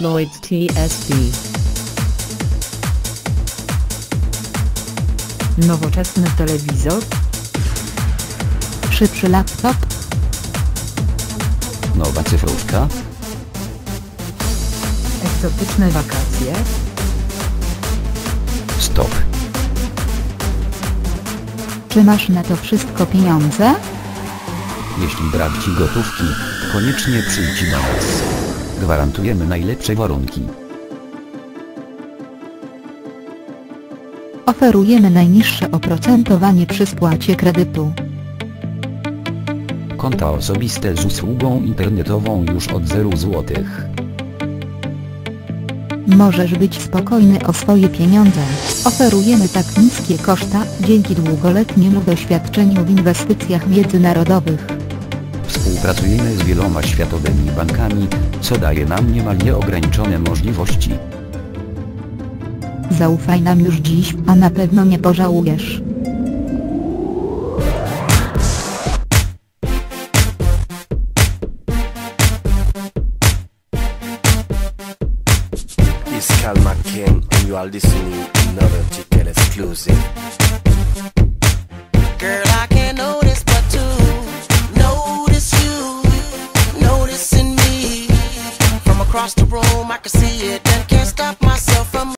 Lloyd's TSP. Nowoczesny telewizor, Szybszy laptop, Nowa cyfrówka? egzotyczne wakacje, Stop. czy masz na to wszystko pieniądze? Jeśli brak ci gotówki, koniecznie przyjdź do nas. Gwarantujemy najlepsze warunki. Oferujemy najniższe oprocentowanie przy spłacie kredytu. Konta osobiste z usługą internetową już od 0 zł. Możesz być spokojny o swoje pieniądze. Oferujemy tak niskie koszta dzięki długoletniemu doświadczeniu w inwestycjach międzynarodowych. Współpracujemy z wieloma światowymi bankami, co daje nam niemal nieograniczone możliwości. Zaufaj nam już dziś, a na pewno nie pożałujesz. is Kalma King, and you are listening to another ticket exclusive. Girl, I can't notice but to notice you, noticing me. From across the room, I can see it and can't stop myself from.